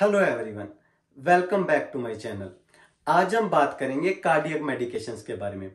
Hello everyone welcome back to my channel आज हम बात करेंगे कार्डियक मेडिकेशंस के बारे में।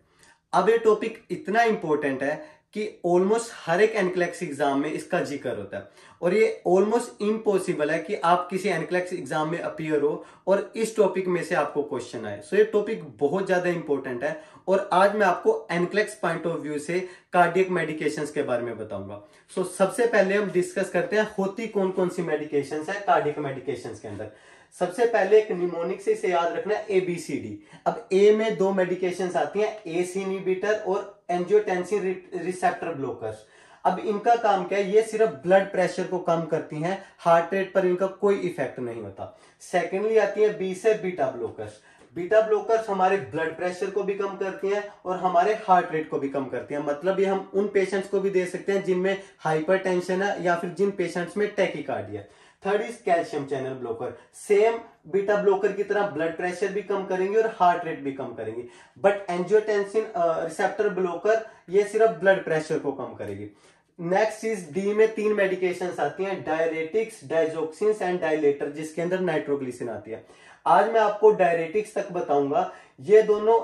अब ये टॉपिक इतना इंपॉर्टेंट है कि ऑलमोस्ट हर एक एनक्लेक्स एग्ज़ाम में इसका ज़िक्र होता है। और ये ऑलमोस्ट इम्पॉसिबल है कि आप किसी एनक्लेक्स एग्ज़ाम में अपियर हो और इस टॉपिक में से आपको क्वेश्चन आए। सो ये टॉपिक बहुत ज़्यादा इंपॉर्टेंट है और आज मैं आपको एनक्लेक्स पॉइंट ऑफ़ व्यू से कार्डियक मेडिकेशन के बारे में बताऊँगा। सो so, सबसे पहले हम डिस्कस करते हैं होती कौन कौन सी मेडिकेशन है कार्डियक मेडिकेशन के अंदर। सबसे पहले एक निमोनिक से इसे याद रखना ए बी सी डी अब ए में दो मेडिकेशंस आती हैं ए इनिबिटर और एंजियोटेंसिन रिसेप्टर ब्लॉकर्स अब इनका काम क्या है, ये सिर्फ़ ब्लड प्रेशर को कम करती हैं हार्ट रेट पर इनका कोई इफ़ेक्ट नहीं होता। सेकेंडली आती है बी से बीटा ब्लॉकर्स बीटा ब्लॉकर्स हमारे ब्लड प्रेशर को भी कम करती हैं और हमारे हार्ट रेट को भी कम करती हैं। मतलब ये हम उन पेशेंट्स को भी दे सकते हैं जिनमें हाइपरटेंशन है या फिर जिन पेशेंट्स में tachycardia third is calcium channel blocker same beta blocker की तरह ब्लड प्रेशर भी कम करेंगे और हार्ट रेट भी कम करेंगे। बट एंजियोटेंसिन रिसेप्टर ब्लॉकर ये सिर्फ़ ब्लड प्रेशर को कम करेगी। नेक्स्ट इज़ डी में तीन मेडिकेशन आती हैं डायरेटिक्स डायजोक्सिन एंड डायलेटर जिसके अंदर नाइट्रोग्लिसिन आती है। आज मैं आपको डायरेटिक्स तक बताऊँगा। ये दोनों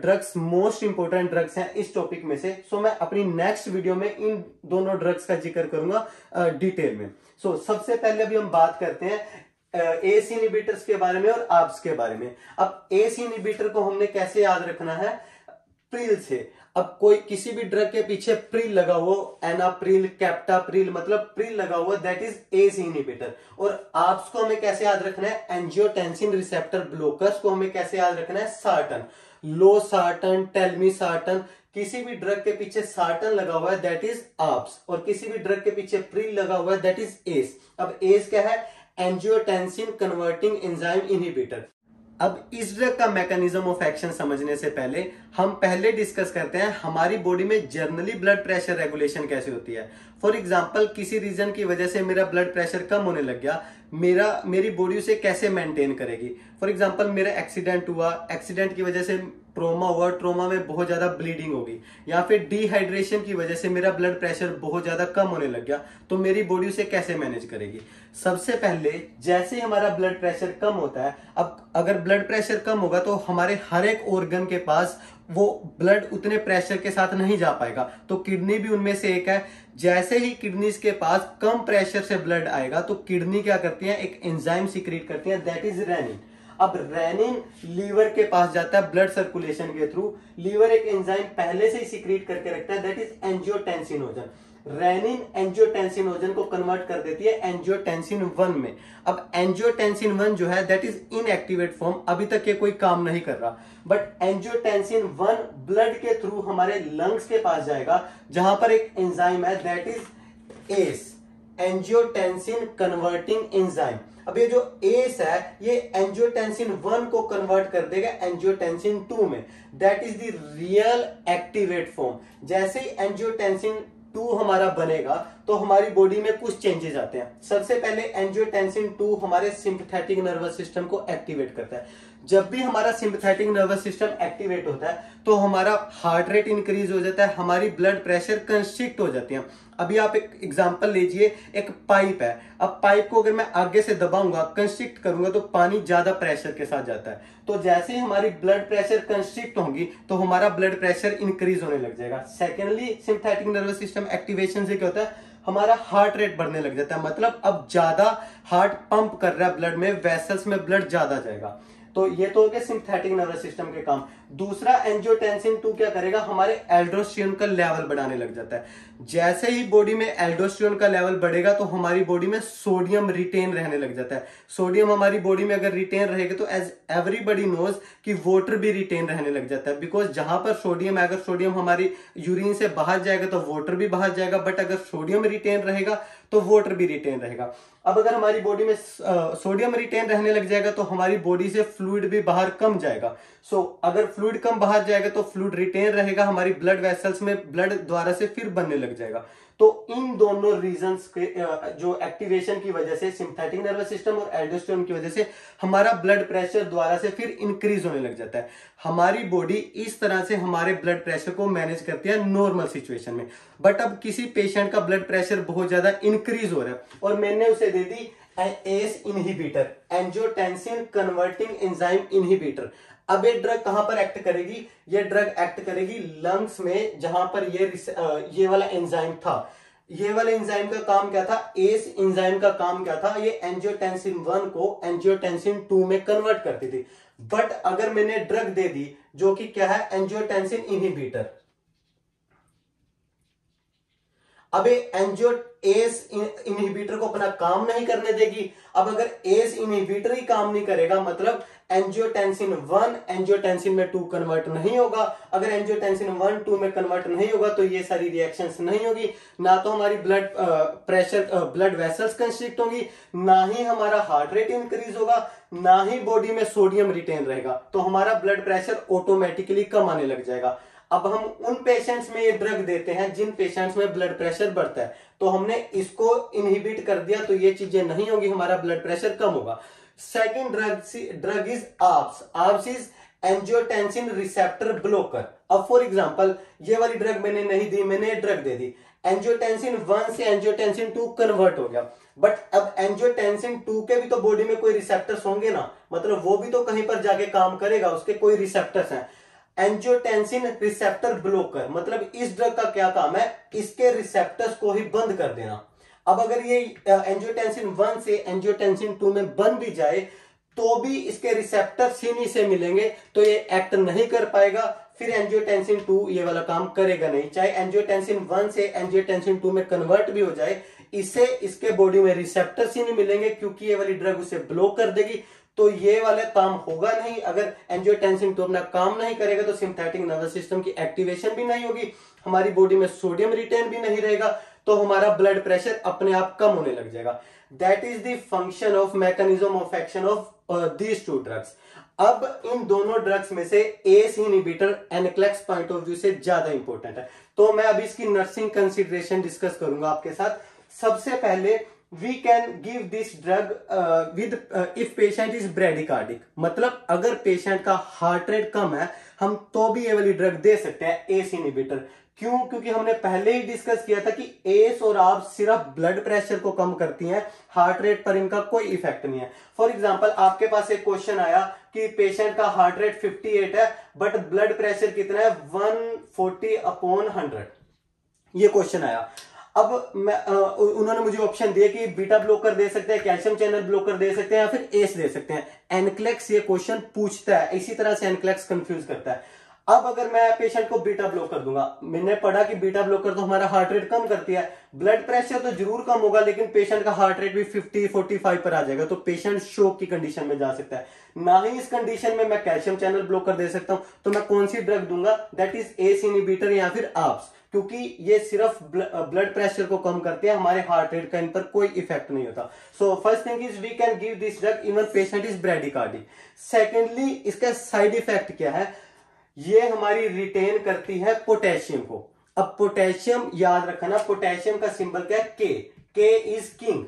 ड्रग्स मोस्ट इंपोर्टेंट ड्रग्स हैं इस टॉपिक में से। सो so मैं अपनी नेक्स्ट वीडियो में इन दोनों ड्रग्स का ज़िक्र करूँगा डिटेल में। सो so, सबसे पहले अभी हम बात करते हैं एस इनिबिटर्स के बारे में और आप्स के बारे में। अब एस इनिबिटर को हमने कैसे याद रखना है? प्रिल से। अब कोई किसी भी ड्रग के पीछे प्रिल लगा हुआ एनाप्रिल कैप्टाप्रिल मतलब प्रिल लगा हुआ दैट इज़ एस इनिबिटर और आप्स को हमें कैसे याद रखना है? एंजियोटेंसिन रिसेप्टर ब्लॉकर्स को हमें कैसे याद रखना है? सार्टन लो सार्टन टेलमी सार्टन, किसी भी ड्रग के पीछे सार्टन लगा हुआ है दैट इज़ आप्स और किसी भी ड्रग के पीछे प्रिल लगा हुआ है दैट इज़ एस अब एस क्या है? एंजियोटेंसिन कन्वर्टिंग एंजाइम इनहिबिटर अब इस ड्रग का मैकेनिज्म ऑफ़ एक्शन समझने से पहले हम पहले डिस्कस करते हैं हमारी बॉडी में जर्नली ब्लड प्रेशर रेगुलेशन कैसे होती है। फॉर एग्ज़ाम्पल किसी रीजन की वजह से मेरा ब्लड प्रेशर कम होने लग गया, मेरा, मेरी बॉडी उसे कैसे मेंटेन करेगी? फॉर एग्ज़ाम्पल मेरा एक्सीडेंट हुआ एक्सीडेंट की वजह से ट्रोमा हुआ, ट्रोमा में बहुत ज़्यादा ब्लीडिंग होगी। या फिर डिहाइड्रेशन की वजह से मेरा ब्लड प्रेशर बहुत ज़्यादा कम होने लग गया तो मेरी बॉडी उसे कैसे मैनेज करेगी? सबसे पहले, जैसे ही हमारा ब्लड प्रेशर कम होता है, अब अगर ब्लड प्रेशर कम होगा तो हमारे हर एक ऑर्गन के पास वो ब्लड उतने प्रेशर के साथ नहीं जा पाएगा। तो किडनी भी उनमें से एक है। जैसे ही किडनी के पास कम प्रेशर से ब्लड आएगा तो किडनी क्या करती है? एक एंजाइम सिक्रीट करती है दैट इज़ रेनिन अब रेनिन लीवर के पास जाता है ब्लड सर्कुलेशन के थ्रू लीवर एक एंजाइम पहले से ही सिक्रीट करके रखता है that is angiotensinogen renin angiotensinogen को कन्वर्ट कर देती है एंजियोटेंसिन वन में. अब एंजियोटेंसिन वन जो है दैट इज़ इनएक्टिवेट फॉर्म अभी तक ये कोई काम नहीं कर रहा. बट एंजियोटेंसिन वन ब्लड के थ्रू हमारे लंग्स के पास जाएगा, जहाँ पर एक एंजाइम है that is ACE angiotensin converting enzyme अब ये जो एस है, ये एंजियोटेंसिन वन को कन्वर्ट कर देगा एंजियोटेंसिन टू में. That is the real activate form जैसे ही एंजियोटेंसिन टू हमारा बनेगा तो हमारी बॉडी में कुछ चेंजेस आते हैं. सबसे पहले एंजियोटेंसिन टू हमारे सिंपथेटिक नर्वस सिस्टम को एक्टिवेट करता है. जब भी हमारा सिंपथेटिक नर्वस सिस्टम एक्टिवेट होता है तो हमारा हार्ट रेट इंक्रीज हो जाता है, हमारी ब्लड प्रेशर कंस्ट्रिक्ट हो जाती है. अभी आप एक एग्जांपल लीजिए, एक पाइप है। अब पाइप को अगर मैं आगे से दबाऊँगा कंस्ट्रिक्ट करूँगा तो पानी ज़्यादा प्रेशर के साथ जाता है। तो जैसे ही हमारी ब्लड प्रेशर कंस्ट्रिक्ट होंगी तो हमारा ब्लड प्रेशर इंक्रीज होने लग जाएगा। Secondly synthetic nervous system activation से क्या होता है? हमारा हार्ट रेट बढ़ने लग जाता है। मतलब अब ज़्यादा हार्ट पंप कर रहा है ब्लड में वेसल्स में ब्लड ज़्यादा जाएगा। तो ये तो हो गया सिंथेटिक नर्वस सिस्टम के काम। दूसरा एंजियोटेंसिन टू क्या करेगा? हमारे एल्ड्रोस्ट्रियन का लेवल बढ़ाने लग जाता है। जैसे ही बॉडी में एल्ड्रोस्ट्रियन का लेवल बढ़ेगा तो हमारी बॉडी में सोडियम रिटेन रहने लग जाता है। सोडियम हमारी बॉडी में अगर रिटेन रहेगा तो एज एवरीबडी नोज़ कि वाटर भी रिटेन रहने लग जाता है। बिकॉज़ जहाँ पर सोडियम है अगर सोडियम हमारी यूरिन से बाहर जाएगा तो वाटर भी बाहर जाएगा। बट अगर सोडियम रिटेन रहेगा तो वाटर भी रिटेन रहेगा। अब अगर हमारी बॉडी में सोडियम रिटेन रहने लग जाएगा तो हमारी बॉडी से फ्लूड भी बाहर कम जाएगा। सो so, अगर फ्लूड कम बाहर जाएगा तो फ्लूड रिटेन रहेगा हमारी ब्लड वेसल्स में ब्लड द्वारा से फिर बनने लग जाएगा। तो इन दोनों रीजंस के जो एक्टिवेशन की वजह से सिंथेटिक नर्वस सिस्टम और एल्डोस्टेरोन की वजह से हमारा ब्लड प्रेशर द्वारा से फिर इंक्रीज होने लग जाता है। हमारी बॉडी इस तरह से हमारे ब्लड प्रेशर को मैनेज करती है नॉर्मल सिचुएशन में। बट अब किसी पेशेंट का ब्लड प्रेशर बहुत ज़्यादा इंक्रीज हो रहा है और मैंने उसे दे दी ACE inhibitor angiotensin converting enzyme inhibitor अब ये ड्रग कहाँ पर एक्ट करेगी? ये ड्रग एक्ट करेगी लंग्स में, जहाँ पर ये ये वाला एंजाइम था। ये वाला एंजाइम का काम क्या था? एस एंजाइम का काम क्या था? ये एंजियोटेंसिन वन को एंजियोटेंसिन टू में कन्वर्ट करती थी। बट अगर मैंने ड्रग दे दी, जो कि क्या है? एंजियोटेंसिन इनहिबिटर अब एंजियो एस इनहिबिटर को अपना काम नहीं करने देगी। अब अगर एस इनहिबिटर ही काम नहीं करेगा मतलब एंजियोटेंसिन वन, एंजियोटेंसिन में टू कन्वर्ट नहीं होगा। अगर एंजियोटेंसिन वन टू में कन्वर्ट नहीं होगा तो ये सारी रिएक्शंस नहीं होगी। ना तो हमारी blood pressure blood vessels constrict होगी, ना ही हमारा हार्ट रेट इंक्रीज होगा, ना ही बॉडी में सोडियम रिटेन रहेगा। तो हमारा ब्लड प्रेशर ऑटोमेटिकली कम आने लग जाएगा। अब हम उन पेशेंट्स में ये ड्रग देते हैं जिन पेशेंट्स में ब्लड प्रेशर बढ़ता है। तो हमने इसको इनहिबिट कर दिया तो ये चीज़ें नहीं होगी, हमारा ब्लड प्रेशर कम होगा। Second drug drug is ARBs ARBs is angiotensin receptor blocker अब फॉर एग्जांपल ये वाली ड्रग मैंने नहीं दी, मैंने ड्रग दे दी। एंजियोटेंसिन वन से एंजियोटेंसिन टू कन्वर्ट हो गया। बट अब एंजियोटेंसिन टू के भी तो बॉडी में कोई रिसेप्टर्स होंगे ना। मतलब वो भी तो कहीं पर जाके काम करेगा, उसके कोई रिसेप्टर्स हैं। एंजियोटेंसिन रिसेप्टर ब्लोकर मतलब इस ड्रग का क्या काम है? इसके रिसेप्टर्स को ही बंद कर देना। अब अगर ये एंजियोटेंसिन वन से एंजियोटेंसिन टू में बन भी जाए तो भी इसके रिसेप्टर सीनी से मिलेंगे तो ये एक्ट नहीं कर पाएगा। फिर एंजियोटेंसिन टू ये वाला काम करेगा नहीं। चाहे एंजियोटेंसिन वन से एंजियोटेंसिन टू में कन्वर्ट भी हो जाए, इसे इसके बॉडी में रिसेप्टर नहीं मिलेंगे, क्योंकि ये वाली ड्रग उसे ब्लॉक कर देगी। तो ये वाला काम होगा नहीं। अगर एंजियोटेंसिन तो अपना काम नहीं करेगा तो सिंथेटिक नर्वस सिस्टम की एक्टिवेशन भी नहीं होगी। हमारी बॉडी में सोडियम रिटेन भी नहीं रहेगा तो हमारा ब्लड प्रेशर अपने आप कम होने लग जाएगा। That is the function of mechanism of action of these two drugs अब इन दोनों ड्रग्स में से ACE inhibitor NCLEX point of view से ज़्यादा इंपॉर्टेंट है। तो मैं अभी इसकी नर्सिंग कंसिडरेशन डिस्कस करूँगा आपके साथ। सबसे पहले we can give this drug with if patient is bradycardic मतलब अगर पेशेंट का हार्ट रेट कम है, हम तो भी ये वाली ड्रग दे सकते हैं एस इनिबिटर क्यों? क्योंकि हमने पहले ही डिस्कस किया था कि एस और आप सिर्फ़ ब्लड प्रेशर को कम करती हैं हार्ट रेट पर इनका कोई इफ़ेक्ट नहीं है. फॉर एग्जांपल आपके पास एक क्वेश्चन आया कि पेशेंट का हार्ट रेट 58 है बट ब्लड प्रेशर कितना है? 140 अपॉन 100 ये क्वेश्चन आया. अब मैं उन्होंने मुझे ऑप्शन दिया कि बीटा ब्लॉकर दे सकते हैं कैल्शियम चैनल ब्लॉकर दे सकते हैं या फिर एस दे सकते हैं। एनक्लेक्स ये क्वेश्चन पूछता है, इसी तरह से एनक्लेक्स कंफ्यूज करता है। अब अगर मैं पेशेंट को बीटा ब्लॉकर दूँगा, मैंने पढ़ा कि बीटा ब्लॉकर तो हमारा हार्ट रेट कम करती है। ब्लड प्रेशर तो ज़रूर कम होगा, लेकिन पेशेंट का हार्ट रेट भी 50 45 पर आ जाएगा तो पेशेंट शोक की कंडीशन में जा सकता है। ना ही इस कंडीशन में मैं कैल्शियम चैनल ब्लॉकर दे सकता हूँ तो मैं कौन सी ड्रग दूँगा? दैट इज़ एस इनिबिटर या फिर आप्स क्योंकि ये सिर्फ़ ब्लड प्रेशर को कम करते हैं, हमारे हार्ट रेट का इन पर कोई इफ़ेक्ट नहीं होता। So first thing is we can give this drug even patient is bradycardic secondly इसका साइड इफ़ेक्ट क्या है? ये हमारी रिटेन करती है पोटेशियम को। अब पोटेशियम याद रखना पोटेशियम का सिंबल क्या है? K K is king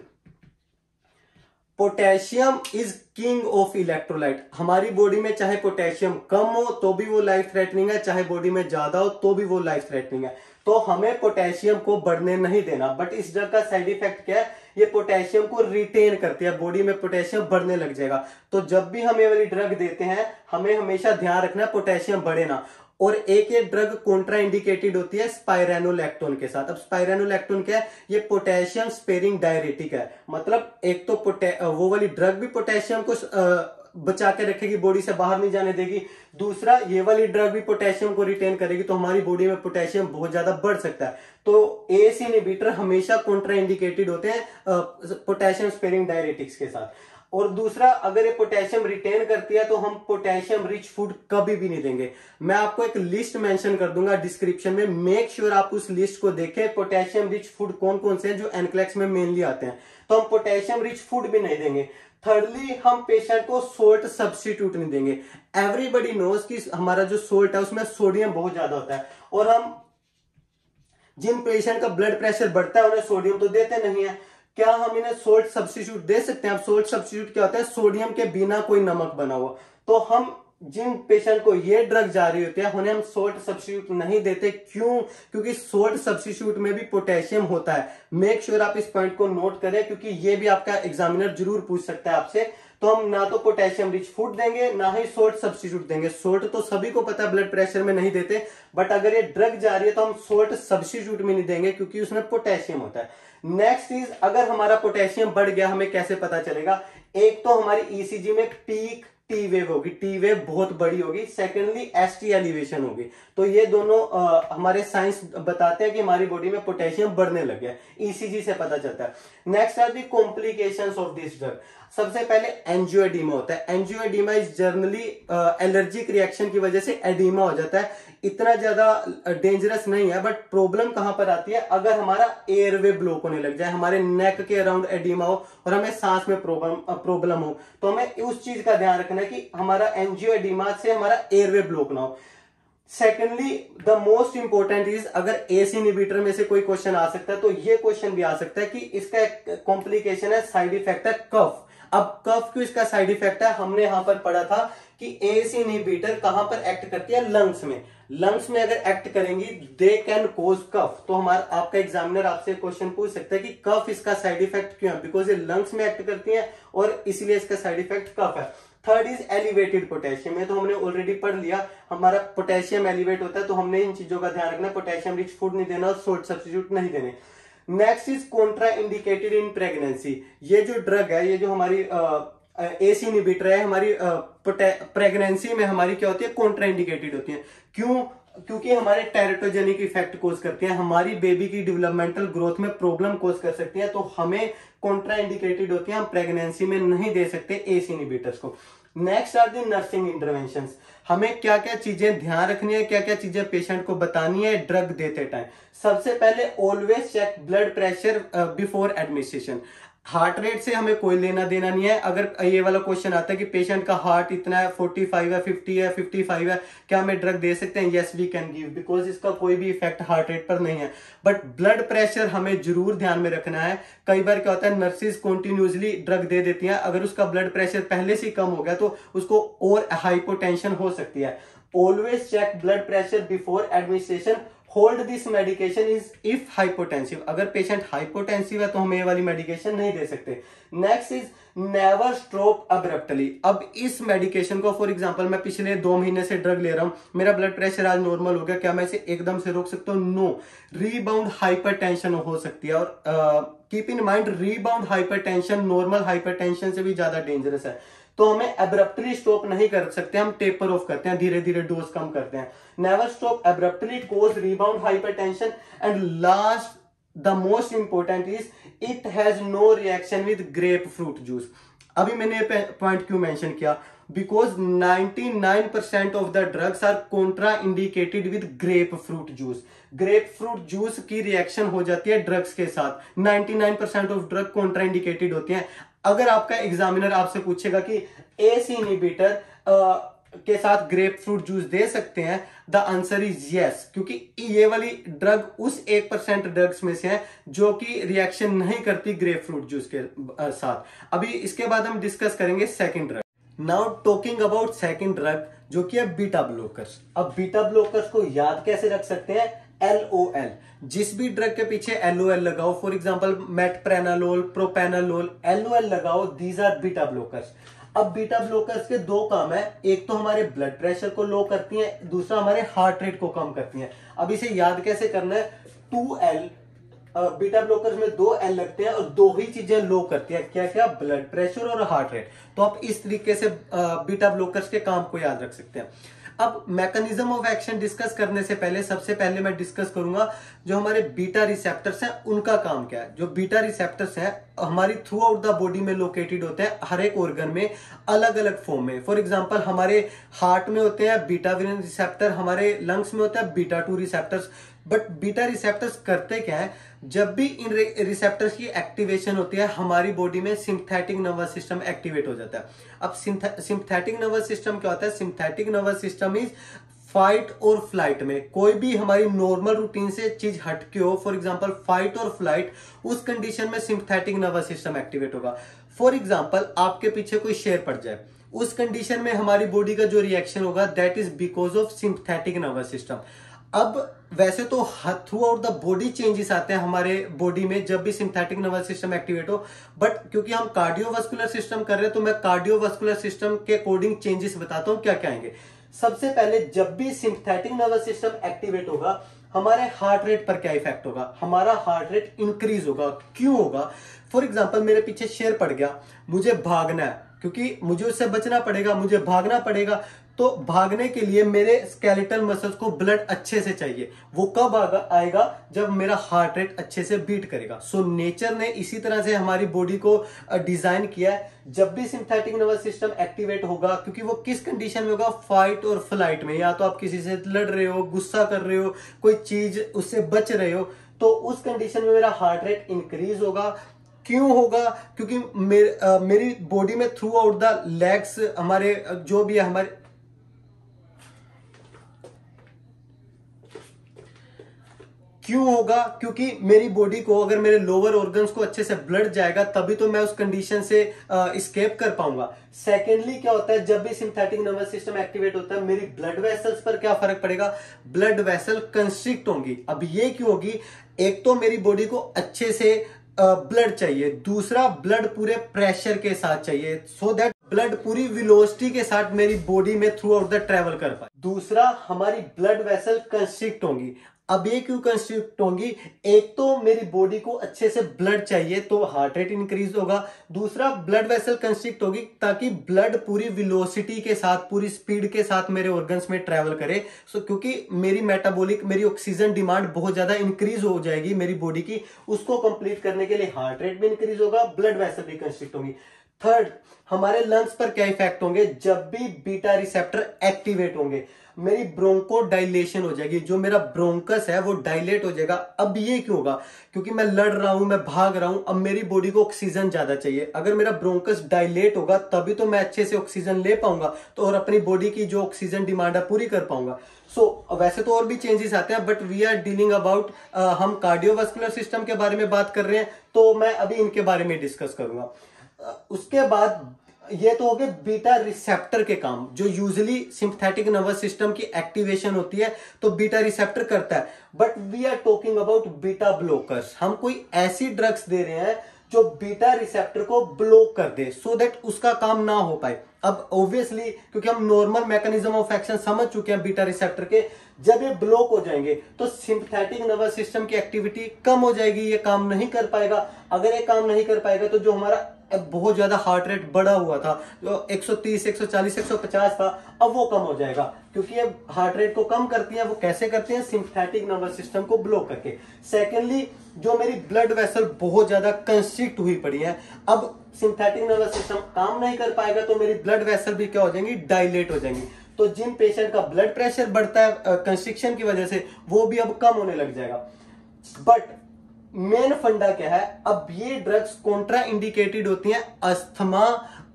potassium is king of electrolyte. हमारी बॉडी में चाहे पोटेशियम कम हो तो भी वो लाइफ थ्रेटनिंग है। चाहे बॉडी में ज़्यादा हो तो भी वो लाइफ थ्रेटनिंग है। तो हमें पोटेशियम को बढ़ने नहीं देना। बट इस ड्रग का साइड इफ़ेक्ट क्या है? ये पोटेशियम को रिटेन करती है। बॉडी में पोटेशियम बढ़ने लग जाएगा। तो जब भी हम ये वाली ड्रग देते हैं, हमें हमेशा ध्यान रखना है पोटेशियम बढ़े ना। और एक ये ड्रग कॉन्ट्रा इंडिकेटेड होती है स्पायरेनोलैक्टोन के साथ। अब स्पायरेनोलैक्टोन क्या है? ये पोटेशियम स्पेरिंग डायरेटिक है। मतलब एक तो वो वाली ड्रग भी पोटेशियम को बचा के रखेगी बॉडी से बाहर नहीं जाने देगी। दूसरा, ये वाली ड्रग भी पोटेशियम को रिटेन करेगी तो हमारी बॉडी में पोटेशियम बहुत ज़्यादा बढ़ सकता है। तो एस इनिबिटर हमेशा कॉन्ट्रा इंडिकेटेड होते हैं पोटेशियम स्पेरिंग डायरेटिक्स के साथ। और दूसरा, अगर ये पोटेशियम रिटेन करती है तो हम पोटेशियम रिच फ़ूड कभी भी नहीं देंगे। मैं आपको एक लिस्ट मेंशन कर दूँगा डिस्क्रिप्शन में। मेक श्योर sure आप उस लिस्ट को देखें पोटेशियम रिच फ़ूड कौन कौन से हैं जो एनक्लेक्स में मेनली आते हैं। तो हम पोटेशियम रिच फ़ूड भी नहीं देंगे। थर्डली हम पेशेंट को सोल्ट सब्सटीट्यूट नहीं देंगे। एवरीबडी नोज़ कि हमारा जो सोल्ट है, उसमें सोडियम बहुत ज़्यादा होता है। और हम जिन पेशेंट का ब्लड प्रेशर बढ़ता है, उन्हें सोडियम तो देते नहीं है। क्या हम इन्हें सोल्ट सब्सटीट्यूट दे सकते हैं? अब सोल्ट सब्सटीट्यूट क्या होता है? सोडियम के बिना कोई नमक बना हुआ। तो हम जिन पेशेंट को ये ड्रग जारी होती है, उन्हें हम सोल्ट सब्सिट्यूट नहीं देते। क्यों? क्योंकि सोल्ट सब्सिट्यूट में भी पोटेशियम होता है। मेक श्योर sure आप इस पॉइंट को नोट करें, क्योंकि ये भी आपका एग्जामिनर ज़रूर पूछ सकता है आपसे। तो हम ना तो पोटेशियम रिच फ़ूड देंगे, ना ही सोल्ट सब्सिट्यूट देंगे। सोल्ट तो सभी को पता है ब्लड प्रेशर में नहीं देते बट अगर ये ड्रग जा रही है तो हम सोल्ट सब्सिट्यूट में नहीं देंगे, क्योंकि उसमें पोटेशियम होता है। नेक्स्ट चीज़ अगर हमारा पोटेशियम बढ़ गया, हमें कैसे पता चलेगा? एक तो हमारी ईसीजी में पीक टी वेव होगी। टी वेव बहुत बड़ी होगी। सेकेंडली एस टी एलिवेशन होगी। तो ये दोनों आ, हमारे साइंस बताते हैं कि हमारी बॉडी में पोटेशियम बढ़ने लग गया ईसीजी से पता चलता है। Next are the complication of this drug सबसे पहले एंजियोडीमा होता है। Angioedema is generally allergic reaction की वजह से एडीमा हो जाता है। इतना ज़्यादा डेंजरस नहीं है बट प्रॉब्लम कहाँ पर आती है? अगर हमारा एयरवे ब्लॉक होने लग जाए, हमारे नेक के अराउंड एडीमा हो, और हमें सांस में प्रॉब्लम प्रॉब्लम हो तो हमें उस चीज़ का ध्यान रखना है कि हमारा एंजियो एडीमा से हमारा एयरवे ब्लॉक ना हो। Secondly the most important is अगर एसी इनिबिटर में से कोई क्वेश्चन आ सकता है तो ये क्वेश्चन भी आ सकता है कि इसका एक कॉम्प्लिकेशन है साइड इफ़ेक्ट है कफ अब कफ क्यों इसका साइड इफ़ेक्ट है? हमने यहाँ पर पढ़ा था कि एसी इनिबिटर कहाँ पर एक्ट करती है? लंग्स में। लंग्स में अगर एक्ट करेंगी दे कैन कोज कफ तो हमारा, आपका एग्जामिनर आपसे क्वेश्चन पूछ सकता है कि कफ इसका साइड इफ़ेक्ट क्यों है? बिकॉज़ ये लंग्स में एक्ट करती है और इसीलिए इसका साइड इफ़ेक्ट कफ है. थर्ड इज़ एलिवेटेड पोटेशियम है तो हमने ऑलरेडी पढ़ लिया. हमारा पोटेशियम एलिवेट होता है तो हमने इन चीज़ों का ध्यान रखना पोटेशियम रिच फ़ूड नहीं देना और सोल्ट सब्सिट्यूट नहीं देने. Next is contraindicated in pregnancy ये जो ड्रग है, ये जो हमारी एसी इनिबिटर है, हमारी प्रेगनेंसी में हमारी क्या होती है? कॉन्ट्रा इंडिकेटेड होती है। क्यों? क्योंकि हमारे टेरेटोजेनिक इफ़ेक्ट कोज करती है। हमारी बेबी की डेवलपमेंटल ग्रोथ में प्रॉब्लम कोज कर सकती है तो हमें कॉन्ट्रा इंडिकेटेड होती है। हम प्रेगनेंसी में नहीं दे सकते एसी इनिबिटर्स को। Next are the nursing intervention हमें क्या क्या चीज़ें ध्यान रखनी है क्या क्या चीज़ें पेशेंट को बतानी है ड्रग देते टाइम सबसे पहले always check blood pressure before administration heart rate से हमें कोई लेना देना नहीं है। अगर ये वाला क्वेश्चन आता है कि पेशेंट का हार्ट इतना है 45 है 50 है 55 है, क्या हमें ड्रग दे सकते हैं? Yes we can give because इसका कोई भी इफ़ेक्ट हार्ट रेट पर नहीं है। बट ब्लड प्रेशर हमें ज़रूर ध्यान में रखना है। कई बार क्या होता है नर्सिस कॉन्टिन्यूसली ड्रग दे देती हैं। अगर उसका ब्लड प्रेशर पहले से कम हो गया तो उसको और हाइपोटेंशन हो सकती है। Always check blood pressure before administration hold this medication is if hypotensive अगर पेशेंट हाइपोटेंसिव है तो हम ये वाली मेडिकेशन नहीं दे सकते। Next is never stroke abruptly अब इस मेडिकेशन को फॉर एग्जांपल मैं पिछले दो महीने से ड्रग ले रहा हूँ। मेरा ब्लड प्रेशर आज नॉर्मल हो गया। क्या मैं इसे एकदम से रोक सकता हूँ? नो रीबाउंड हाइपरटेंशन हो सकती है। और keep in mind rebound hypertension normal hypertension से भी ज़्यादा डेंजरस है। तो हमें एब्रप्टली स्टॉप नहीं कर सकते, हम टेपर ऑफ़ करते हैं, धीरे धीरे डोज कम करते हैं। Never stop abruptly cause rebound hypertension and last the most important is it has no reaction with grapefruit juice अभी मैंने पॉइंट क्यों मेंशन किया because 99% of the drugs are contraindicated with grapefruit juice grapefruit juice की reaction हो जाती है drugs के साथ। 99% ऑफ़ ड्रग कॉन्ट्रा इंडिकेटेड होती हैं। अगर आपका एग्जामिनर आपसे पूछेगा कि एसी इनिबिटर के साथ ग्रेप फ्रूट जूस दे सकते हैं द आंसर इज़ यस क्योंकि ये वाली ड्रग उस एक परसेंट ड्रग्स में से है जो कि रिएक्शन नहीं करती ग्रेप फ्रूट जूस के साथ। अभी इसके बाद हम डिस्कस करेंगे second drug now talking about second drug जो कि है बीटा ब्लॉकर्स अब बीटा ब्लॉकर्स को याद कैसे रख सकते हैं? एल ओ एल जिस भी ड्रग के पीछे एल ओ एल लगाओ for example metoprolol propranolol L O L लगाओ दीज आर बीटा ब्लोकर्स अब बीटा ब्लोकर्स के दो काम है। एक तो हमारे ब्लड प्रेशर को लो करती है, दूसरा हमारे हार्ट रेट को कम करती है। अब इसे याद कैसे करना है? टू एल बीटा ब्लोकर्स में दो एल लगते हैं और दो ही चीज़ें लो करती है। क्या क्या ब्लड प्रेशर और हार्ट रेट तो आप इस तरीके से बीटा ब्लोकर्स के काम को याद रख सकते हैं। अब मैकेनिज्म ऑफ़ एक्शन डिस्कस करने से पहले सबसे पहले मैं डिस्कस करूँगा जो हमारे बीटा रिसेप्टर्स हैं, उनका काम क्या है? जो बीटा रिसेप्टर्स हैं, हमारी थ्रू आउट द बॉडी में लोकेटेड होते हैं, हर एक ऑर्गन में अलग अलग फॉर्म में। फॉर एग्जांपल हमारे हार्ट में होते हैं बीटा विन रिसेप्टर हमारे लंग्स में होता है beta two receptors but beta receptors करते क्या है? जब भी इन रिसेप्टर्स की एक्टिवेशन होती है, हमारी बॉडी में सिंथेटिक नर्वस सिस्टम एक्टिवेट हो जाता है। अब सिंथेटिक नर्वस सिस्टम क्या होता है? Synthetic nervous system is fight और फ़्लाइट में कोई भी हमारी नॉर्मल रूटीन से चीज़ हटके हो फॉर एग्जांपल फाइट और फ़्लाइट उस कंडीशन में सिंथेटिक नर्वस सिस्टम एक्टिवेट होगा। फॉर एग्जांपल आपके पीछे कोई शेर पड़ जाए, उस कंडीशन में हमारी बॉडी का जो रिएक्शन होगा that is because of synthetic nervous system अब वैसे तो throughout the body changes आते हैं हमारे बॉडी में जब भी सिंथेटिक नर्वस सिस्टम एक्टिवेट हो बट क्योंकि हम कार्डियोवास्कुलर सिस्टम कर रहे हैं तो मैं कार्डियोवास्कुलर सिस्टम के अकॉर्डिंग चेंजेस बताता हूँ क्या क्या आएँगे। सबसे पहले जब भी सिंथेटिक नर्वस सिस्टम एक्टिवेट होगा, हमारे हार्ट रेट पर क्या इफ़ेक्ट होगा? हमारा हार्ट रेट इंक्रीज होगा। क्यों होगा? फॉर एग्ज़ाम्पल मेरे पीछे शेर पड़ गया। मुझे भागना है, क्योंकि मुझे उससे बचना पड़ेगा, मुझे भागना पड़ेगा। तो भागने के लिए मेरे स्केलेटल मसल्स को ब्लड अच्छे से चाहिए। वो कब आएगा जब मेरा हार्ट रेट अच्छे से बीट करेगा। सो so, नेचर ने इसी तरह से हमारी बॉडी को डिज़ाइन किया है। जब भी सिंथेटिक नर्वस सिस्टम एक्टिवेट होगा क्योंकि वो किस कंडीशन में होगा? फाइट और फ़्लाइट में। या तो आप किसी से लड़ रहे हो गुस्सा कर रहे हो कोई चीज़ उससे बच रहे हो तो उस कंडीशन में मेरा हार्ट रेट इंक्रीज होगा। क्यों होगा? क्योंकि मेर, आ, मेरी बॉडी में थ्रू आउट द लेग्स हमारे जो भी है हमारे क्यों होगा? क्योंकि मेरी बॉडी को, अगर मेरे लोअर ऑर्गन्स को अच्छे से ब्लड जाएगा, तभी तो मैं उस कंडीशन से स्केप कर पाऊँगा। सेकेंडली क्या होता है? जब भी सिंथेटिक नर्वस सिस्टम एक्टिवेट होता है, मेरी ब्लड वेसल्स पर क्या फ़र्क पड़ेगा? ब्लड वेसल कंस्ट्रिक्ट होंगी। अब ये क्यों होगी? एक तो मेरी बॉडी को अच्छे से ब्लड चाहिए। दूसरा ब्लड पूरे प्रेशर के साथ चाहिए। सो दैट ब्लड पूरी विलोसिटी के साथ मेरी बॉडी में थ्रू आउट द ट्रेवल कर पाए। दूसरा, हमारी ब्लड वेसल कंस्ट्रिक्ट होंगी। अब ये क्यों कंस्ट्रक्ट होंगी? एक तो मेरी बॉडी को अच्छे से ब्लड चाहिए तो हार्ट रेट इंक्रीज होगा। दूसरा ब्लड वेसल कंस्ट्रिक्ट होगी, ताकि ब्लड पूरी विलोसिटी के साथ, पूरी स्पीड के साथ मेरे ऑर्गन्स में ट्रेवल करे। सो क्योंकि मेरी मेटाबॉलिक मेरी ऑक्सीजन डिमांड बहुत ज़्यादा इंक्रीज हो जाएगी मेरी बॉडी की, उसको कंप्लीट करने के लिए हार्ट रेट भी इंक्रीज होगा ब्लड वेसल भी कंस्ट्रिक्ट होगी। थर्ड हमारे लंग्स पर क्या इफ़ेक्ट होंगे? जब भी बीटा रिसेप्टर एक्टिवेट होंगे। मेरी ब्रोंको डायलेशन हो जाएगी जो मेरा ब्रोंकस है वो डायलेट हो जाएगा। अब ये क्यों होगा? क्योंकि मैं लड़ रहा हूँ मैं भाग रहा हूँ अब मेरी बॉडी को ऑक्सीजन ज़्यादा चाहिए। अगर मेरा ब्रोंकस डायलेट होगा तभी तो मैं अच्छे से ऑक्सीजन ले पाऊँगा तो और अपनी बॉडी की जो ऑक्सीजन डिमांड है पूरी कर पाऊँगा। सो so, वैसे तो और भी चेंजेस आते हैं but we are dealing about हम कार्डियोवास्कुलर सिस्टम के बारे में बात कर रहे हैं तो मैं अभी इनके बारे में डिस्कस करूँगा। उसके बाद ये तो हो गए बीटा रिसेप्टर के काम, जो यूजली सिंथेटिक नर्वस सिस्टम की एक्टिवेशन होती है तो बीटा रिसेप्टर करता है। But we are talking about beta blockers हम कोई ऐसी ड्रग्स दे रहे हैं, जो बीटा रिसेप्टर को ब्लॉक कर दे सो so दैट उसका काम ना हो पाए। अब ऑब्वियसली क्योंकि हम नॉर्मल मैकेनिज्म ऑफ़ एक्शन समझ चुके हैं बीटा रिसेप्टर के, जब ये ब्लॉक हो जाएँगे तो सिंथेटिक नर्वस सिस्टम की एक्टिविटी कम हो जाएगी, ये काम नहीं कर पाएगा। अगर ये काम नहीं कर पाएगा तो जो हमारा बहुत ज़्यादा हार्ट रेट बढ़ा हुआ था जो 130, 140, 150 था अब वो कम हो जाएगा। क्योंकि अब हार्ट रेट को कम करती है वो कैसे करती है? सिंथेटिक नर्वस सिस्टम को ब्लॉक करके। सेकेंडली जो मेरी ब्लड वेसल बहुत ज़्यादा कंस्ट्रिक्ट हुई पड़ी है अब सिंथेटिक नर्वस सिस्टम काम नहीं कर पाएगा तो मेरी ब्लड वेसल भी क्या हो जाएँगी? डायलेट हो जाएँगी। तो जिन पेशेंट का ब्लड प्रेशर बढ़ता है कंस्ट्रिक्शन की वजह से वो भी अब कम होने लग जाएगा। बट मेन फंडा क्या है? अब ये ड्रग्स कॉन्ट्रा इंडिकेटेड होती हैं अस्थमा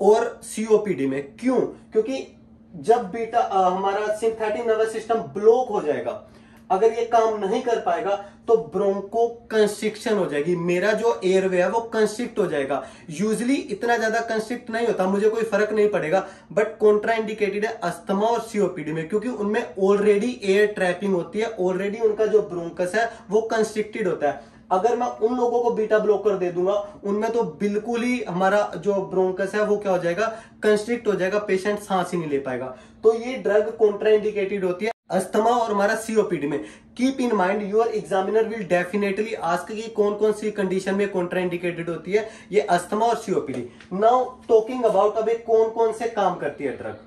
और सीओपीडी में। क्यों? क्योंकि जब बीटा हमारा सिंथेटिक नर्वस सिस्टम ब्लॉक हो जाएगा, अगर ये काम नहीं कर पाएगा तो ब्रोंको कंस्ट्रिक्शन हो जाएगी। मेरा जो एयरवे है, वो कंस्ट्रिक्ट हो जाएगा। यूजली इतना ज़्यादा कंस्ट्रिक्ट नहीं होता, मुझे कोई फ़र्क नहीं पड़ेगा बट कॉन्ट्रा इंडिकेटेड है अस्थमा और सीओपीडी में, क्योंकि उनमें ऑलरेडी एयर ट्रैपिंग होती है ऑलरेडी उनका जो ब्रोंकस है, वो कंस्ट्रिक्टेड होता है। अगर मैं उन लोगों को बीटा ब्लॉकर दे दूँगा, उनमें तो बिल्कुल ही हमारा जो ब्रोंकस है, वो क्या हो जाएगा? कंस्ट्रिक्ट हो जाएगा पेशेंट सांस ही नहीं ले पाएगा। तो ये ड्रग कॉन्ट्राइंडिकेटेड होती है अस्थमा और हमारा सीओपीडी में। Keep in mind your examiner will definitely ask कि कौन कौन सी कंडीशन में कॉन्ट्राइंडिकेटेड होती है, ये अस्थमा और सीओपीडी नाउ टॉकिंग अबाउट अभी कौन कौन से काम करती है ड्रग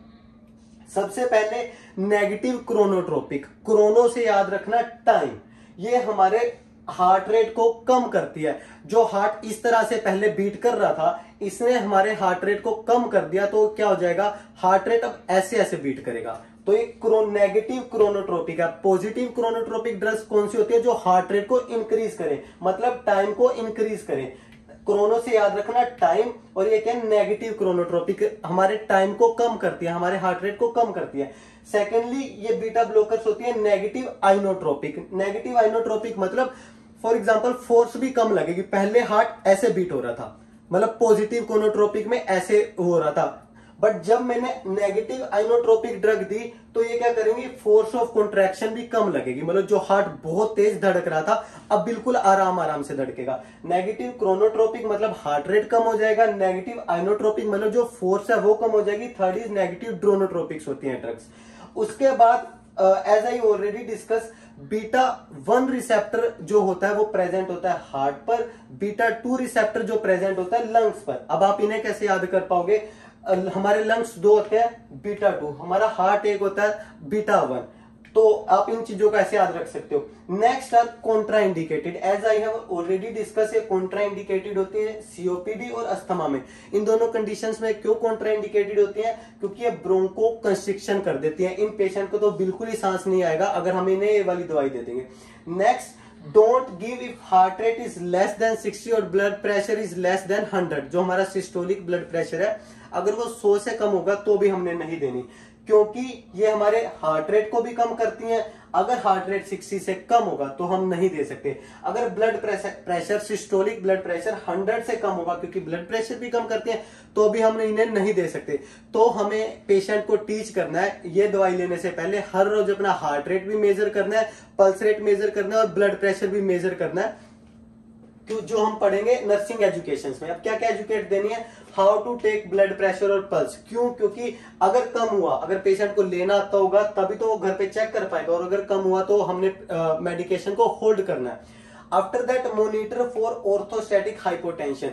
सबसे पहले नेगेटिव क्रोनोट्रोपिक क्रोनो से याद रखना टाइम ये हमारे हार्ट रेट को कम करती है। जो हार्ट इस तरह से पहले बीट कर रहा था, इसने हमारे हार्ट रेट को कम कर दिया तो क्या हो जाएगा? हार्ट रेट अब ऐसे ऐसे बीट करेगा। तो ये क्रो नेगेटिव क्रोनोट्रोपिक है पॉजिटिव क्रोनोट्रोपिक ड्रग्स कौन सी होती है जो हार्ट रेट को इंक्रीज करे? मतलब टाइम को इंक्रीज करे। क्रोनो से याद रखना टाइम और ये क्या नेगेटिव क्रोनोट्रोपिक हमारे टाइम को कम करती है, हमारे हार्ट रेट को कम करती है। सेकेंडली ये बीटा ब्लोकर्स होती है नेगेटिव आइनोट्रोपिक नेगेटिव आइनोट्रोपिक मतलब फॉर एग्ज़ाम्पल फोर्स भी कम लगेगी पहले हार्ट ऐसे बीट हो रहा था। मतलब पॉजिटिव कोनोट्रोपिक में ऐसे हो रहा था। बट जब मैंने नेगेटिव आइनोट्रोपिक ड्रग दी तो ये क्या करेंगे? फोर्स ऑफ़ कॉन्ट्रैक्शन भी कम लगेगी। मतलब जो हार्ट बहुत तेज धड़क रहा था, अब बिल्कुल आराम आराम से धड़केगा। नेगेटिव क्रोनोट्रोपिक मतलब हार्ट रेट कम हो जाएगा। नेगेटिव आइनोट्रोपिक मतलब जो फोर्स है वो कम हो जाएगी। थर्ड इज़ नेगेटिव ड्रोनोट्रोपिक्स होती है ड्रग्स उसके बाद as I already discuss beta one receptor जो होता है वो प्रेजेंट होता है हार्ट पर, बीटा टू रिसेप्टर जो प्रेजेंट होता है लंग्स पर। अब आप इन्हें कैसे याद कर पाओगे? हमारे लंग्स दो होते हैं, बीटा टू। हमारा हार्ट एक होता है बीटा वन। तो आप इन चीज़ों का ऐसे याद रख सकते हो। Next are contraindicated as I have already discuss ये कॉन्ट्रा इंडिकेटेड होती है सीओपीडी और अस्थमा में। इन दोनों कंडीशंस में क्यों कॉन्ट्रा इंडिकेटेड होती है? क्योंकि ये ब्रोंको कंस्ट्रिक्शन कर देती है। इन पेशेंट को तो बिल्कुल ही सांस नहीं आएगा अगर हम इन्हें ये वाली दवाई दे देंगे। Next don't give if heart rate is less than 60 और blood pressure is less than 100 जो हमारा सिस्टोलिक ब्लड प्रेशर है। अगर वो 100 से कम होगा तो भी हमने नहीं देनी। क्योंकि ये हमारे हार्ट रेट को भी कम करती हैं। अगर हार्ट रेट 60 से कम होगा तो हम नहीं दे सकते। अगर blood pressure systolic blood pressure 100 से कम होगा, क्योंकि ब्लड प्रेशर भी कम करते हैं तो भी हम इन्हें नहीं दे सकते। तो हमें पेशेंट को टीच करना है। ये दवाई लेने से पहले हर रोज अपना हार्ट रेट भी मेजर करना है पल्स रेट मेजर करना है और ब्लड प्रेशर भी मेजर करना है। जो हम पढ़ेंगे नर्सिंग एजुकेशन में। अब क्या क्या एजुकेट देनी है? How to take blood pressure और पल्स क्यों? क्योंकि अगर कम हुआ, अगर पेशेंट को लेना आता होगा, तभी तो वो घर पे चेक कर पाएगा। और अगर कम हुआ तो हमने मेडिकेशन को होल्ड करना है। After that monitor for orthostatic hypotension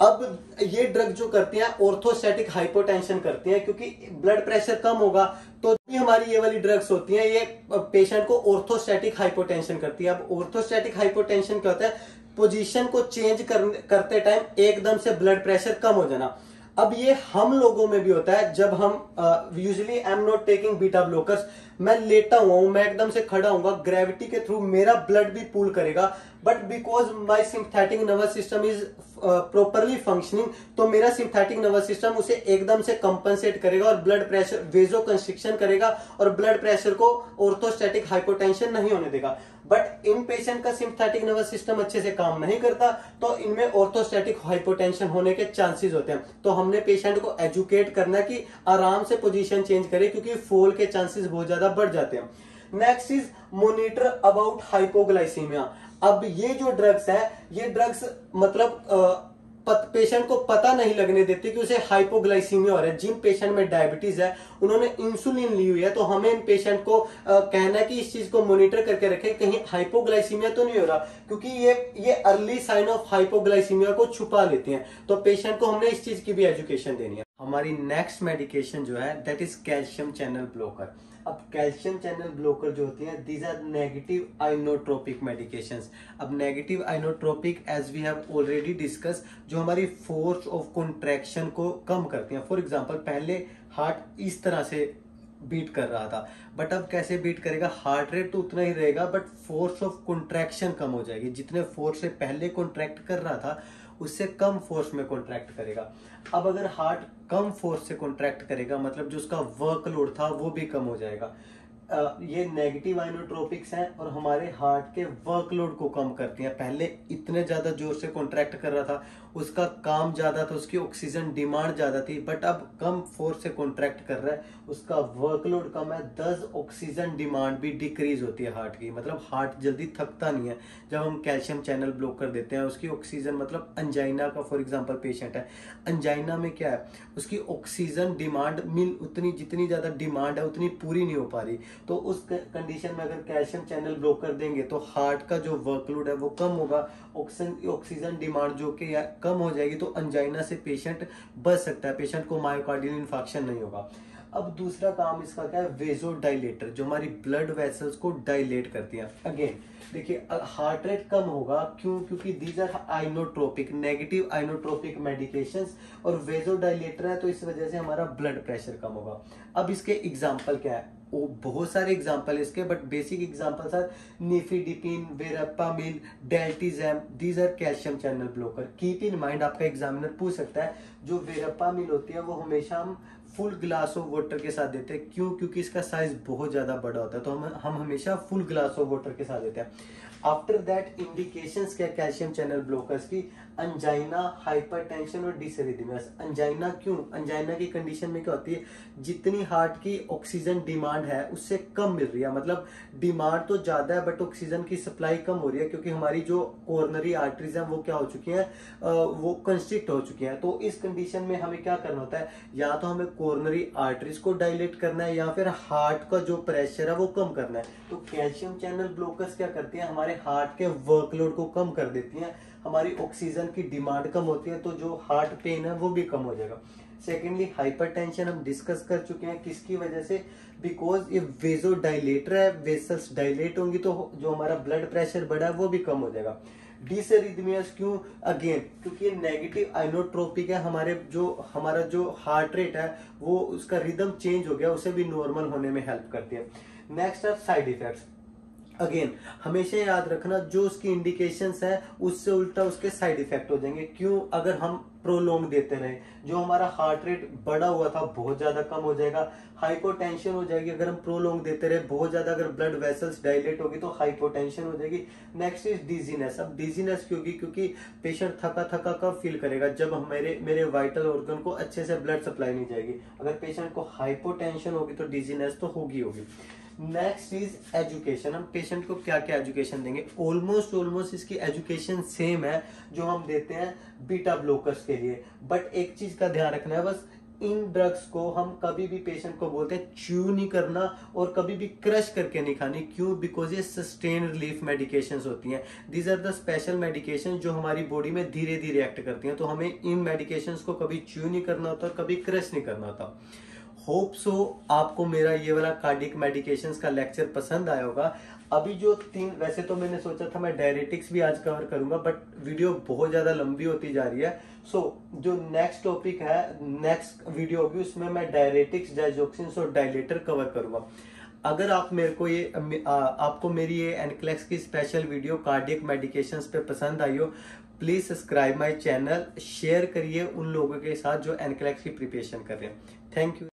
अब ये ड्रग जो करती हैं ऑर्थोस्टैटिक हाइपोटेंशन करती हैं, क्योंकि ब्लड प्रेशर कम होगा तो भी हमारी ये वाली ड्रग्स होती हैं, ये पेशेंट को ऑर्थोस्टेटिक हाइपोटेंशन करती है। अब ऑर्थोस्टैटिक हाइपोटेंशन क्या होता है? पोजीशन को चेंज कर, करते टाइम एकदम से ब्लड प्रेशर कम हो जाना। अब ये हम लोगों में भी होता है जब हम usually I am not taking beta blockers मैं लेटा हुआ हूँ मैं एकदम से खड़ा हूँ ग्रेविटी के थ्रू मेरा ब्लड भी पूल करेगा but because my synthetic nervous system is properly functioning तो मेरा सिंथेटिक नर्वस सिस्टम उसे एकदम से कंपनसेट करेगा और ब्लड प्रेशर वेजो कंस्ट्रिक्शन करेगा और ब्लड प्रेशर को ऑर्थोस्टैटिक हाइपोटेंशन नहीं होने देगा। बट इन पेशेंट का सिंथेटिक नर्वस सिस्टम अच्छे से काम नहीं करता तो इनमें ऑर्थोस्टेटिक हाइपोटेंशन होने के चांसेस होते हैं। तो हमने पेशेंट को एजुकेट करना कि आराम से पोजीशन चेंज करे, क्योंकि फॉल के चांसेस बहुत ज़्यादा बढ़ जाते हैं। Next is monitor about hypoglycemia अब ये जो ड्रग्स है, ये ड्रग्स मतलब पेशेंट को पता नहीं लगने देते कि उसे हाइपोग्लाइसीमिया हो रहा है। जिन पेशेंट में डायबिटीज़ है उन्होंने इंसुलिन ली हुई है तो हमें इन पेशेंट को आ, कहना है कि इस चीज़ को मॉनिटर करके रखें। कहीं हाइपोग्लाइसीमिया तो नहीं हो रहा क्योंकि ये ये अर्ली साइन ऑफ़ हाइपोग्लाइसीमिया को छुपा लेते हैं। तो पेशेंट को हमने इस चीज़ की भी एजुकेशन देनी है। हमारी नेक्स्ट मेडिकेशन जो है that is calcium channel blocker अब कैल्शियम चैनल ब्लॉकर जो होती हैं these are negative inotropic medication अब negative inotropic as we have already discuss जो हमारी फोर्स ऑफ़ कॉन्ट्रैक्शन को कम करती हैं. फॉर एग्ज़ाम्पल पहले हार्ट इस तरह से बीट कर रहा था बट अब कैसे बीट करेगा? हार्ट रेट तो उतना ही रहेगा बट फोर्स ऑफ़ कॉन्ट्रैक्शन कम हो जाएगी. जितने फोर्स से पहले कॉन्ट्रैक्ट कर रहा था उससे कम फोर्स में कॉन्ट्रैक्ट करेगा। अब अगर हार्ट कम फोर्स से कॉन्ट्रैक्ट करेगा मतलब जो उसका वर्कलोड था, वो भी कम हो जाएगा। ये नेगेटिव आइनोट्रोपिक्स हैं और हमारे हार्ट के वर्कलोड को कम करती हैं। पहले इतने ज़्यादा ज़ोर से कॉन्ट्रैक्ट कर रहा था उसका काम ज़्यादा था, उसकी ऑक्सीजन डिमांड ज़्यादा थी बट अब कम फोर्स से कॉन्ट्रैक्ट कर रहा है, उसका वर्कलोड कम है, दस ऑक्सीजन डिमांड भी डिक्रीज होती है हार्ट की। मतलब हार्ट जल्दी थकता नहीं है। जब हम कैल्शियम चैनल ब्लॉक कर देते हैं, उसकी ऑक्सीजन मतलब अंजाइना का फॉर एग्ज़ाम्पल पेशेंट है। अंजाइना में क्या है? उसकी ऑक्सीजन डिमांड मिल, उतनी जितनी ज़्यादा डिमांड है, उतनी पूरी नहीं हो पा रही। तो उस कंडीशन में अगर कैल्शियम चैनल ब्लॉक कर देंगे तो हार्ट का जो वर्कलोड है, वो कम होगा। ऑक्सीजन डिमांड जो कि कम हो जाएगी तो अंजाइना से पेशेंट बच सकता है। पेशेंट को मायोकार्डियल इन्फेक्शन नहीं होगा। अब दूसरा काम इसका क्या है? वेजो डायलेटर जो हमारी ब्लड वेसल्स को डायलेट करती है। अगेन देखिए हार्ट रेट कम होगा। क्यों? क्योंकि these are inotropic negative inotropic medications और वेजो डायलेटर है तो इस वजह से हमारा ब्लड प्रेशर कम होगा। अब इसके एग्ज़ाम्पल क्या है? वो बहुत सारे एग्ज़ाम्पल इसके but basic example sir nifedipine verapamil diltiazem these are calcium channel blocker keep in mind आपका एग्जामिनर पूछ सकता है, जो वेरापामिल होती है, वो हमेशा हम फुल ग्लास ऑफ़ वाटर के साथ देते हैं। क्यों? क्योंकि इसका साइज़ बहुत ज़्यादा बड़ा होता है तो हम हम हमेशा फुल ग्लास ऑफ़ वाटर के साथ देते हैं। आफ्टर दैट इंडिकेशन क्या? कैल्शियम चैनल ब्लॉकर्स की। अंजाइना हाइपरटेंशन और डिसरिदमियास अंजाइना क्यों? अंजाइना की कंडीशन में क्या होती है? जितनी हार्ट की ऑक्सीजन डिमांड है, उससे कम मिल रही है। मतलब डिमांड तो ज़्यादा है बट ऑक्सीजन की सप्लाई कम हो रही है, क्योंकि हमारी जो कॉर्नरी आर्टरीज है, वो क्या हो चुकी है? वो कंस्ट्रिक्ट हो चुकी है। तो इस कंडीशन में हमें क्या करना होता है? या तो हमें कोरोनरी आर्टरीज को डायलेट करना है, या फिर हार्ट का जो प्रेशर है, वो कम करना है। तो कैल्शियम चैनल ब्लॉकर्स क्या करती है? हमारे हार्ट के वर्कलोड को कम कर देती है। हमारी ऑक्सीजन की डिमांड कम होती है तो जो हार्ट पेन है, वो भी कम हो जाएगा। सेकेंडली हाइपरटेंशन हम डिस्कस कर चुके हैं, किसकी वजह से? बिकॉज़ ये वेजो डायलेटर है वेसल्स डायलेट होंगी तो जो हमारा ब्लड प्रेशर बढ़ा है वो भी कम हो जाएगा। डिसरिदमियास क्यों? अगेन क्योंकि ये नेगेटिव आइनोट्रोपिक है, हमारे जो, हमारा जो हार्ट रेट है, वो उसका रिदम चेंज हो गया, उसे भी नॉर्मल होने में हेल्प करती है। नेक्स्ट है साइड इफेक्ट्स अगेन हमेशा याद रखना, जो उसकी इंडिकेशंस है, उससे उल्टा उसके साइड इफ़ेक्ट हो जाएँगे। क्यों? अगर हम प्रोलोंग देते रहे, जो हमारा हार्ट रेट बढ़ा हुआ था, बहुत ज़्यादा कम हो जाएगा हाइपोटेंशन हो जाएगी। अगर हम प्रोलोंग देते रहे, बहुत ज़्यादा अगर ब्लड वेसल्स डायलेट होगी तो हाइपोटेंशन हो जाएगी। नेक्स्ट इज़ डिजीनेस अब डिजीनेस क्योंकि क्योंकि पेशेंट थका थका कब फील करेगा? जब हमारे मेरे वाइटल ऑर्गन को अच्छे से ब्लड सप्लाई नहीं जाएगी। अगर पेशेंट को हाइपोटेंशन होगी तो डिजीनेस तो होगी होगी। नेक्स्ट इज़ एजुकेशन हम पेशेंट को क्या क्या एजुकेशन देंगे? ऑलमोस्ट ऑलमोस्ट इसकी एजुकेशन सेम है जो हम देते हैं बीटा ब्लोकर्स के लिए। बट एक चीज़ का ध्यान रखना है, बस इन ड्रग्स को हम कभी भी पेशेंट को बोलते हैं च्यू नहीं करना और कभी भी क्रश करके नहीं खानी। क्यों? बिकॉज़ ये सस्टेन रिलीफ मेडिकेशन होती हैं। These are the special medication जो हमारी बॉडी में धीरे धीरे एक्ट करती हैं। तो हमें इन मेडिकेशन को कभी च्यू नहीं करना होता और कभी क्रश नहीं करना होता। होप सो आपको मेरा ये वाला कार्डिक मेडिकेशन का लेक्चर पसंद आया होगा। अभी जो तीन वैसे तो मैंने सोचा था मैं डायरेटिक्स भी आज कवर करूँगा बट वीडियो बहुत ज़्यादा लंबी होती जा रही है। सो so, जो नेक्स्ट टॉपिक है नेक्स्ट वीडियो होगी उसमें मैं डायरेटिक्स डायजोक्सिन और डायलेटर कवर करूँगा। अगर आप मेरे को ये आ, आपको मेरी ये एनक्लेक्स की स्पेशल वीडियो कार्डियक मेडिकेशन पे पसंद आई हो please subscribe my channel share करिए उन लोगों के साथ जो एनक्लेक्स की प्रिपरेशन कर रहे हैं। Thank you